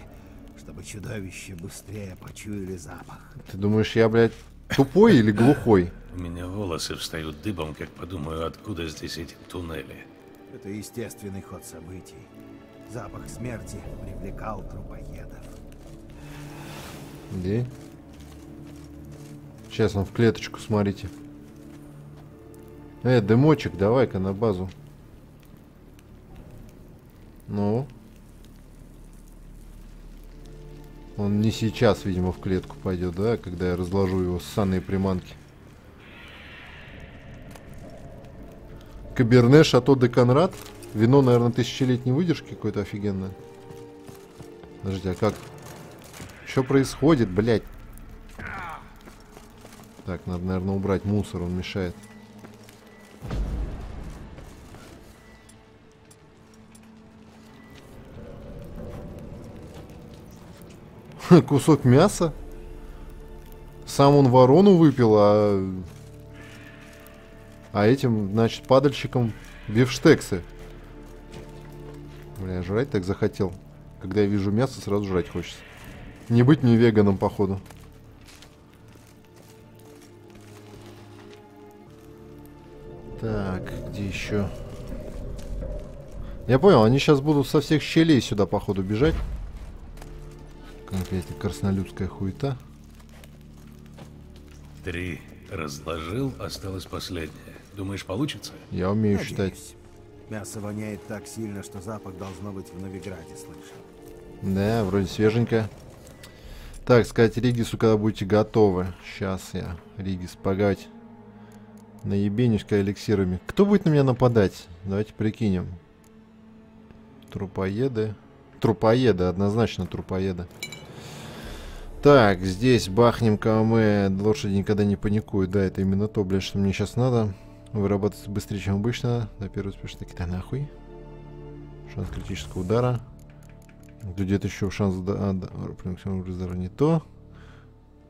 чтобы чудовища быстрее почуяли запах. Ты думаешь, я, блядь, тупой или глухой? У меня волосы встают дыбом, как подумаю, откуда здесь эти туннели. Это естественный ход событий. Запах смерти привлекал трупоедов. Где? Сейчас он в клеточку, смотрите. Э, дымочек, давай-ка на базу. Ну? Он не сейчас, видимо, в клетку пойдет, да, когда я разложу его ссаные приманки. Каберне Шато де Конрад. Вино, наверное, тысячелетней выдержки какое-то офигенное. Подожди, а как? Что происходит, блядь? Так, надо, наверное, убрать мусор, он мешает. Кусок мяса? Сам он ворону выпил, а... А этим, значит, падальщиком бифштексы. Бля, жрать так захотел. Когда я вижу мясо, сразу жрать хочется. Не быть мне веганом, походу. Так, где еще? Я понял, они сейчас будут со всех щелей сюда, походу, бежать. Конкретно краснолюдская хуета. Три. Разложил, осталось последнее. Думаешь, получится? Я умею Надеюсь. считать. Мясо воняет так сильно, что запах должно быть в Новиграде слышен. Да, вроде свеженько. Так, сказать Ригису, когда будете готовы. Сейчас я, Ригис, погать. Наебенишь-ка эликсирами. Кто будет на меня нападать? Давайте прикинем. Трупоеды. Трупоеды, однозначно трупоеды. Так, здесь бахнем-ка мы. Лошади никогда не паникуют. Да, это именно то, блядь, что мне сейчас надо. Вырабатывается быстрее, чем обычно. На первый успешный таки да нахуй. Шанс критического удара. Где-то еще шанс да, да, не то.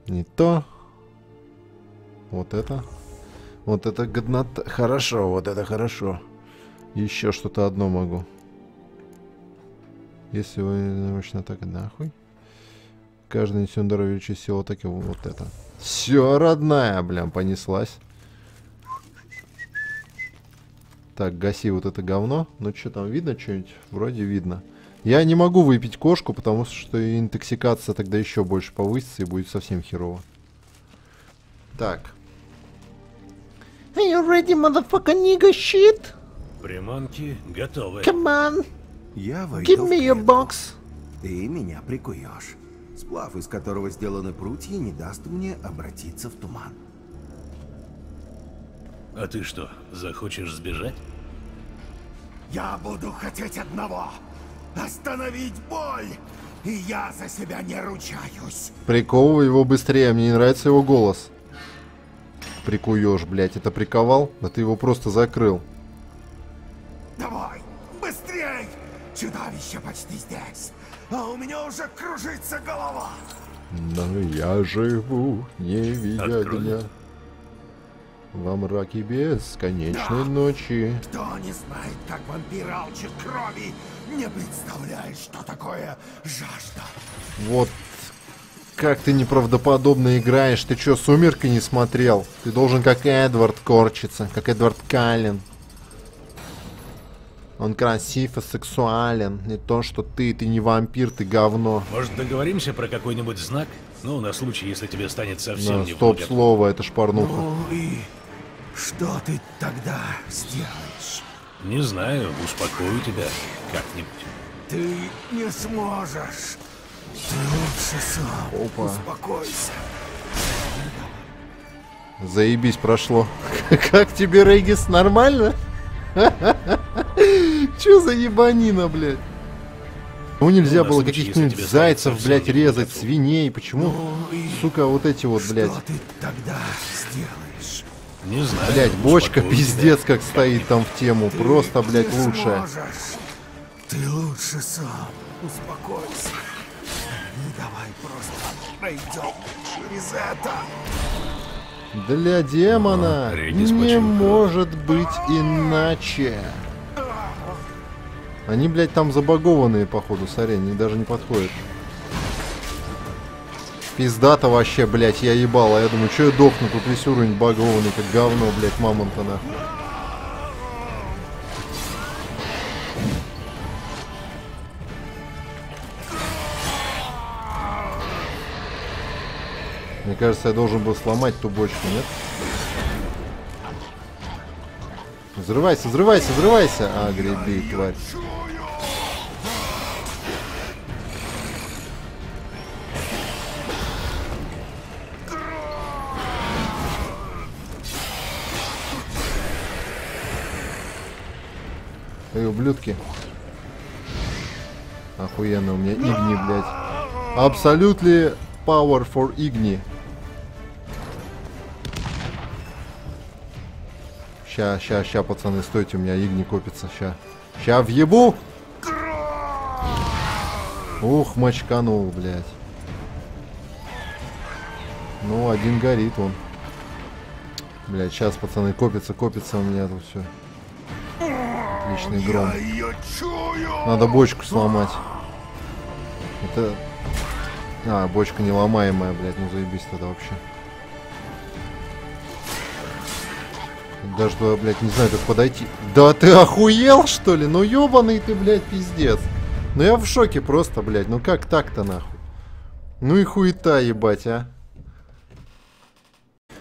Не то. Вот это. Вот это годнота. Хорошо, вот это хорошо. Еще что-то одно могу. Если вы научно атака, нахуй. Каждый увеличивает силу атаки. Вот это. Все, родная, блям, понеслась. Так, гаси вот это говно. Ну, что там, видно что-нибудь? Вроде видно. Я не могу выпить кошку, потому что интоксикация тогда еще больше повысится и будет совсем херово. Так. Are you ready, motherfucker nigga shit? Приманки готовы. Come on, Я войду give me your box. Ты меня прикуешь. Сплав, из которого сделаны прутья, не даст мне обратиться в туман. А ты что, захочешь сбежать? Я буду хотеть одного. Остановить боль. И я за себя не ручаюсь. Приковывай его быстрее, мне не нравится его голос. Прикуешь, блядь, это приковал? Да ты его просто закрыл. Давай, быстрей! Чудовище почти здесь. А у меня уже кружится голова. Но я живу, не видя Открой. дня. Во мраке бесконечной ночи. Кто не знает, как вампир алчит крови, не представляет, что такое жажда. Вот как ты неправдоподобно играешь. Ты чё, «Сумерки» не смотрел? Ты должен как Эдвард корчиться, как Эдвард Каллен. Он красив и сексуален. Не то, что ты, ты не вампир, ты говно. Может, договоримся про какой-нибудь знак? Ну, на случай, если тебе станет совсем Да, не стоп вгодят. слово, это шпарнуха. Ну и что ты тогда сделаешь? Не знаю, успокою тебя как-нибудь. Ты не сможешь. Ты лучше сам. Опа. Успокойся. Заебись прошло. Как тебе, Регис, нормально? Чё за ебанина, блядь? Ну нельзя было каких-нибудь зайцев, блядь, резать, свиней. Почему, Ну и сука, вот эти вот, блядь. Что ты тогда сделаешь? Не знаю. Блядь, бочка пиздец как стоит там в тему. Ты Просто, блядь, лучшая. Ты лучше сам. Успокойся. Ну давай просто пройдем через это. Для демона Регис не может быть иначе. Они, блядь, там забагованные, походу, сорян, они даже не подходят. Пиздата вообще, блядь, я ебал. А я думаю, что я дохну, тут весь уровень багованный, как говно, блядь, мамонта нахуй. Мне кажется, я должен был сломать ту бочку, нет? Взрывайся, взрывайся, взрывайся! А, греби, тварь. Эй, ублюдки. Охуенно, у меня игни, блядь. Абсолютно power for игни. Ща, ща, ща, пацаны, стойте, у меня игни копится, ща. Ща въебу! Ух, мочканул, блядь. Ну, один горит он. Блядь, сейчас, пацаны, копится, копится у меня тут все. Отличный гром. Надо бочку сломать. Это... А, бочка неломаемая, блядь, ну заебись тогда вообще. Даже блядь, не знаю, как подойти. Да ты охуел, что ли? Ну ебаный ты, блядь, пиздец. Ну я в шоке просто, блядь. Ну как так-то, нахуй? Ну и хуета, ебать, а.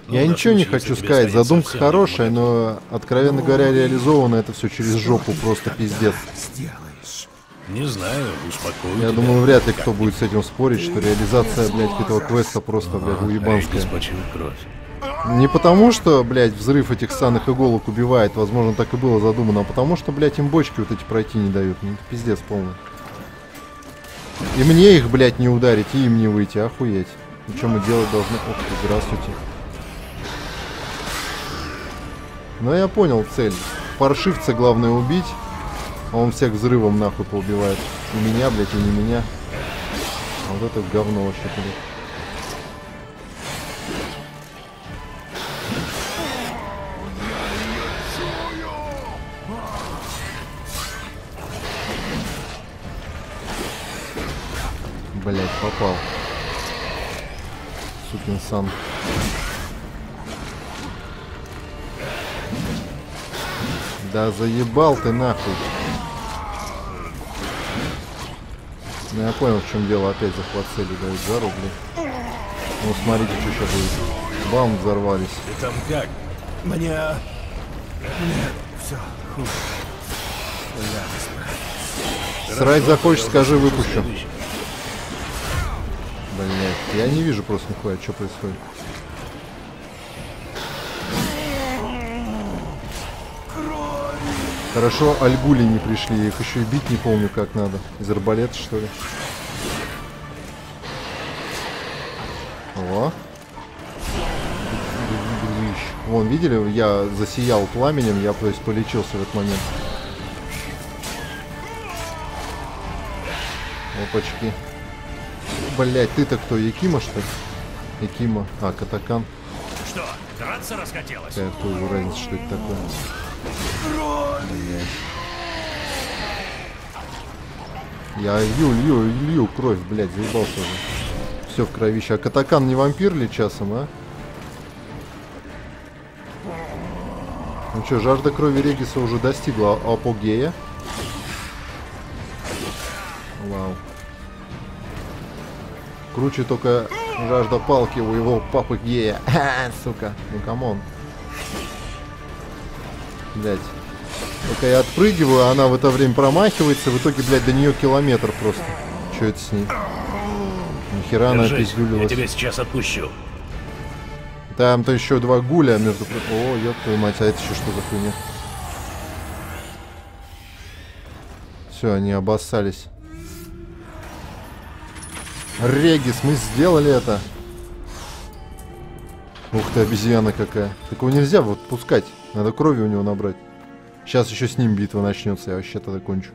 Ну, я ничего не хочу сказать, задумка хорошая, но, откровенно говоря, реализовано это все через жопу, просто пиздец. Сделаешь. Не знаю, успокою Я тебя. думаю, вряд ли кто будет с этим спорить, что реализация, блядь, этого квеста просто, блядь, уебанская. Не потому, что, блядь, взрыв этих санных иголок убивает, возможно, так и было задумано, а потому что, блядь, им бочки вот эти пройти не дают. Ну, это пиздец полный. И мне их, блядь, не ударить, и им не выйти, охуеть. И что мы делать должны? Ох ты, здравствуйте. Ну, я понял цель. Паршивца главное убить, а он всех взрывом нахуй поубивает. И меня, блядь, и не меня. А вот это говно вообще, блядь. Блять, попал. Сукин сан. Да заебал ты нахуй. Ну я понял, в чем дело. Опять захват цели дают за рубли. Ну смотрите, что сейчас будет. Бам, взорвались. Ты там как? Мне... Мне все хуже. Срать захочешь, скажи, выпущу. Следующий. Блять, я не вижу просто нихуя, что происходит. Хорошо, альгули не пришли, их еще и бить не помню как надо. Из арбалета, что ли? О. Вон, видели, я засиял пламенем, я, то есть, полечился в этот момент. Опачки. Блять, ты-то кто, Якима, что ли? Якима. А, Катакан. Что, драться расхотелось? Его разница, что это такое. Блядь. Я лью, лью, лью кровь, блядь, заебался уже. Все в кровище. А Катакан не вампир ли часом, а? Ну что, жажда крови Региса уже достигла апогея. Круче только жажда палки у его папы гея. Сука. Ну come on. Блять. Только я отпрыгиваю, а она в это время промахивается. В итоге, блядь, до нее километр просто. Че это с ней? Нихера она Держись, я пиздюлилась. тебя сейчас отпущу. Там-то еще два гуля между прочим. О, ёб твою мать, а это еще что за хуйня? Все, они обоссались. Регис, мы сделали это. Ух ты, обезьяна какая. Такого нельзя вот пускать. Надо крови у него набрать. Сейчас еще с ним битва начнется, я вообще тогда кончу.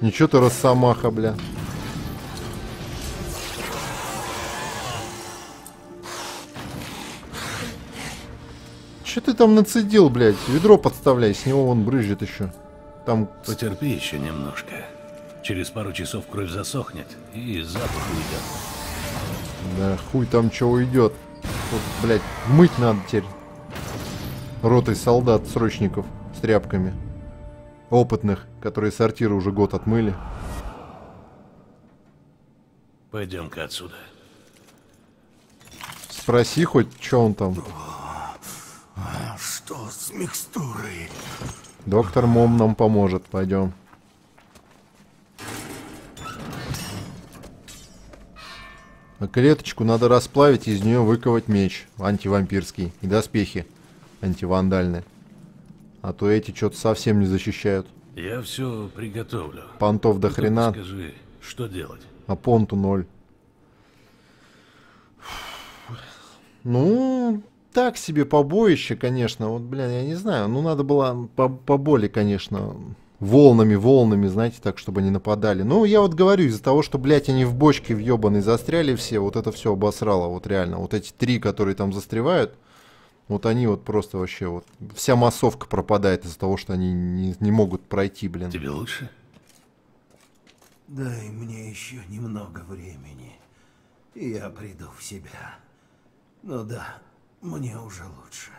Ничего ты росомаха, бля. Че ты там нацедил, блядь? Ведро подставляй, с него вон брызжет еще. Там Потерпи еще немножко. Через пару часов кровь засохнет, и запах уйдет. Да хуй там что уйдет. Вот, блядь, мыть надо теперь. Ротой солдат, срочников с тряпками. Опытных, которые сортиры уже год отмыли. Пойдем-ка отсюда. Спроси хоть, что он там. Что с микстурой? Доктор Мом нам поможет. Пойдем. Клеточку надо расплавить и из нее выковать меч антивампирский и доспехи антивандальные. А то эти что-то совсем не защищают. Я все приготовлю. Понтов до хрена, Скажи, что делать? а понту ноль. Ну, так себе побоище, конечно. Вот, блин, я не знаю. Ну, надо было по поболее, конечно. Волнами, волнами, знаете, так, чтобы они нападали. Ну, я вот говорю, из-за того, что, блядь, они в бочке в ебаной застряли все, вот это все обосрало, вот реально. Вот эти три, которые там застревают, вот они вот просто вообще вот... Вся массовка пропадает из-за того, что они не, не могут пройти, блин. Тебе лучше? Дай мне еще немного времени, и я приду в себя. Ну да, мне уже лучше.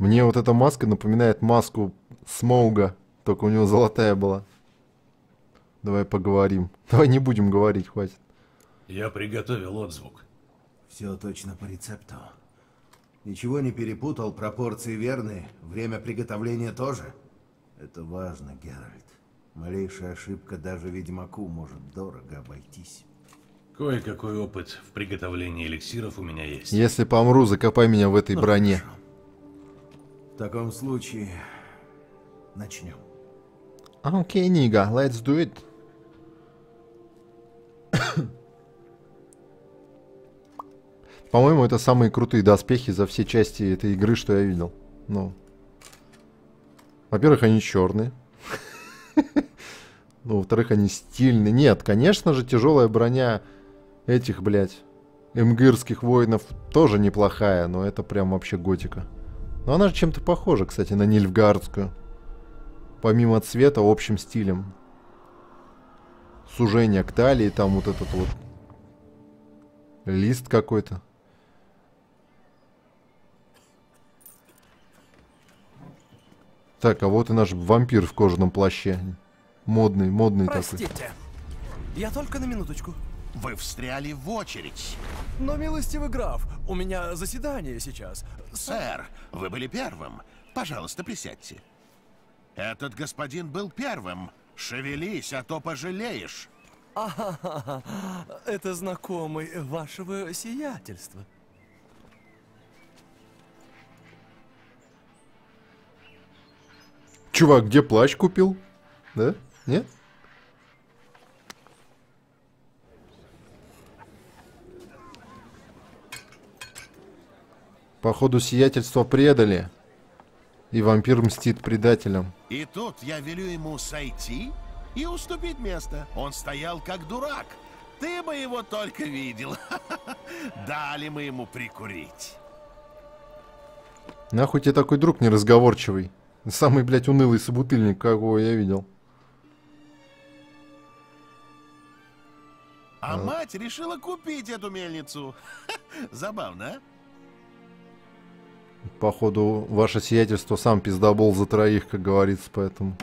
Мне вот эта маска напоминает маску Смоуга, только у него золотая была. Давай поговорим. Давай не будем говорить, хватит. Я приготовил отзвук. Все точно по рецепту. Ничего не перепутал, пропорции верны, время приготовления тоже. Это важно, Геральт. Малейшая ошибка даже ведьмаку может дорого обойтись. Кое-какой опыт в приготовлении эликсиров у меня есть. Если помру, закопай меня в этой броне. Хорошо. Таком случае начнем. Окей, Нига, let's do it. По-моему, это самые крутые доспехи за все части этой игры, что я видел. Ну. Во-первых, они черные. Ну, во-вторых, они стильные. Нет, конечно же, тяжелая броня этих, блядь, эмгирских воинов тоже неплохая, но это прям вообще готика. Но она же чем-то похожа, кстати, на Нильфгардскую. Помимо цвета, общим стилем. Сужение к талии, там вот этот вот лист какой-то. Так, а вот и наш вампир в кожаном плаще. Модный, модный такой. Простите. Я только на минуточку. Вы встряли в очередь. Но, милостивый граф, у меня заседание сейчас. Сэр, вы были первым. Пожалуйста, присядьте. Этот господин был первым. Шевелись, а то пожалеешь. Ага, это знакомый вашего сиятельства. Чувак, где плащ купил? Да? Нет? Походу, сиятельство предали. И вампир мстит предателям. И тут я велю ему сойти и уступить место. Он стоял как дурак. Ты бы его только видел. Дали мы ему прикурить. Нахуй тебе такой друг неразговорчивый. Самый, блядь, унылый собутыльник, какого я видел. А мать решила купить эту мельницу. Забавно, а? Походу, ваше сиятельство сам пиздобол за троих, как говорится, поэтому.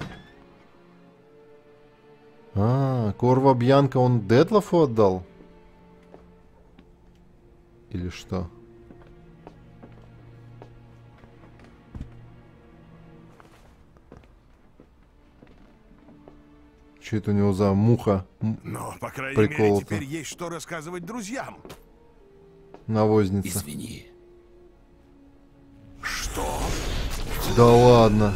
А, Корва Бьянка он Детлофу отдал? Или что? Что это у него за муха Но, по крайней мере, теперь есть что рассказывать друзьям. навозница? Извини. Что? Да ладно.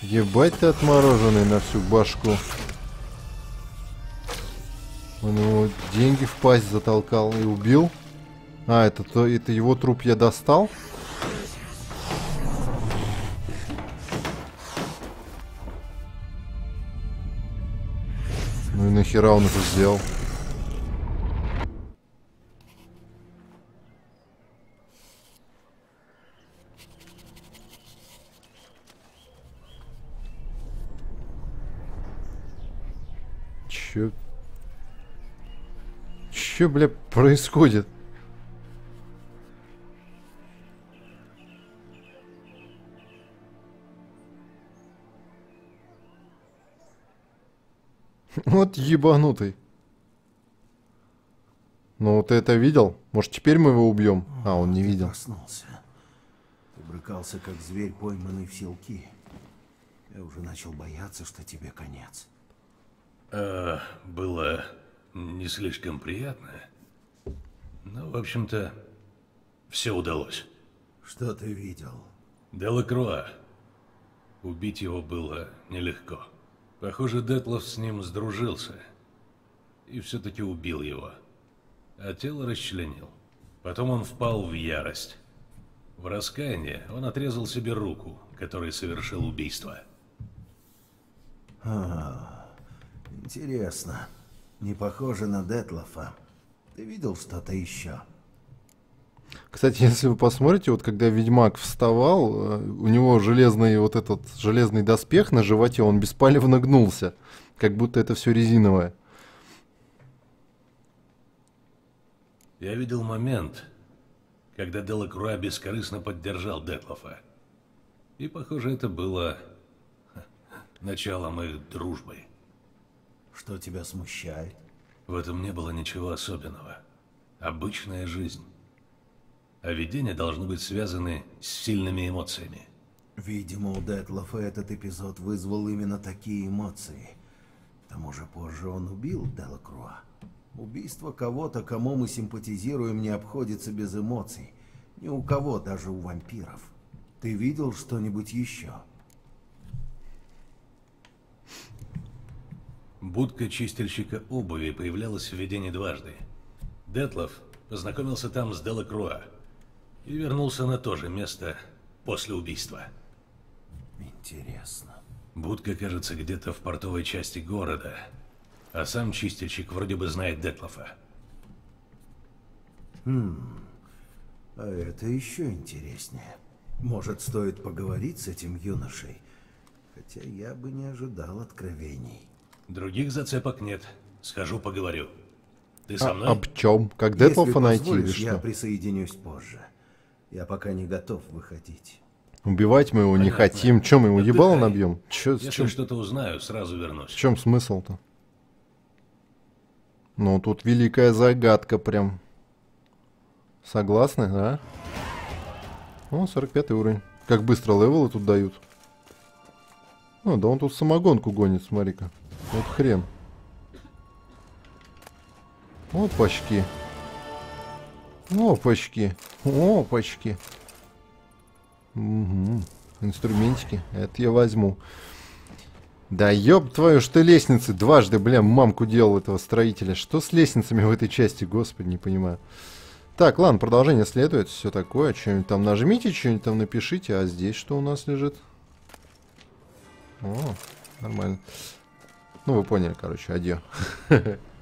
Ебать ты отмороженный на всю башку. Он ему деньги в пасть затолкал и убил. А, это, то, это его труп я достал? Ну и нахера он это сделал? Чё, бля, происходит? Вот ебанутый. Ну, ты это видел? Может, теперь мы его убьем? А, он не видел. Проснулся. Ты брыкался, как зверь, пойманный в селки. Я уже начал бояться, что тебе конец. А, было не слишком приятно. Но, в общем-то, все удалось. Что ты видел? Делакруа. Убить его было нелегко. Похоже, Детлов с ним сдружился. И все-таки убил его. А тело расчленил. Потом он впал в ярость. В раскаяние он отрезал себе руку, которой совершил убийство. А, интересно. Не похоже на Детлофа. Ты видел что-то еще? Кстати, если вы посмотрите, вот когда Ведьмак вставал, э, у него железный вот этот железный доспех на животе, он беспалевно гнулся, как будто это все резиновое. Я видел момент, когда Делакруа бескорыстно поддержал Детлофа. И, похоже, это было началом их дружбы. Что тебя смущает? В этом не было ничего особенного. Обычная жизнь. А видения должны быть связаны с сильными эмоциями. Видимо, у Детлофа этот эпизод вызвал именно такие эмоции. К тому же позже он убил Делакруа. Убийство кого-то, кому мы симпатизируем, не обходится без эмоций. Ни у кого, даже у вампиров. Ты видел что-нибудь еще? Будка чистильщика обуви появлялась в видении дважды. Детлов познакомился там с Делакруа и вернулся на то же место после убийства. Интересно. Будка, кажется, где-то в портовой части города, а сам чистильщик вроде бы знает Детлофа. А это еще интереснее. Может, стоит поговорить с этим юношей? Хотя я бы не ожидал откровений. Других зацепок нет. Схожу поговорю. Ты со А, мной? об чем? Как Детлофа найти или позволишь, я что? присоединюсь позже. Я пока не готов выходить. Убивать мы его не Понятно. хотим. Чем мы ему Отдыхай. ебало набьем? С Если чем, что-то узнаю, сразу в вернусь. чем смысл-то? Ну, тут великая загадка прям. Согласны, да? О, 45 уровень. Как быстро левелы тут дают. О, да он тут самогонку гонит, смотри-ка. Вот хрен. Опачки. Опачки. Опачки. Угу. Инструментики. Это я возьму. Да ёб твою, что лестницы дважды, бля, мамку делал этого строителя. Что с лестницами в этой части, господи, не понимаю. Так, ладно, продолжение следует, все такое. Что-нибудь там нажмите, что-нибудь там напишите. А здесь что у нас лежит? О, нормально. Ну, вы поняли, короче, адьё.